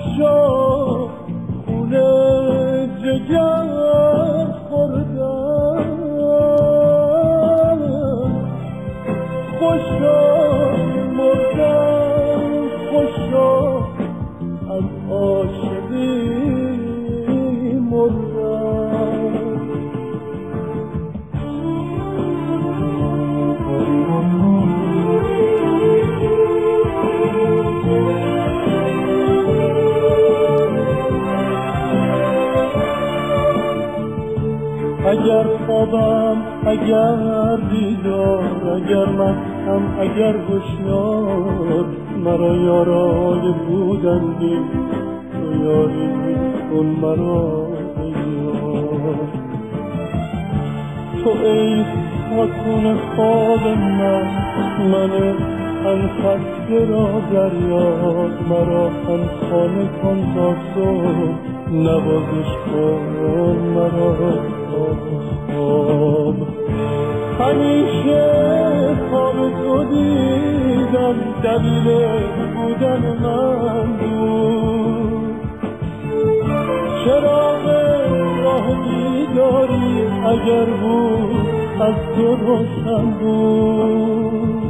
خوشا خون جگر خوردن. خوشا مردن اگر خوابم اگر بیدار اگر مستم اگر هوشیار مرا یارای بودندی تو یاری کن مرا یار تو ای سکون خواب من. من ان خسته را دریاد مرا ان خانه کن تا صبح نوازش کن مرا. خواب همیشه خواب تو دیدم دلیل بودن من بود. چراغ راه بیداری اگر بود از تو روشن بود.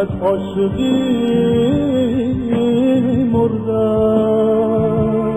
از عاشقی مردن.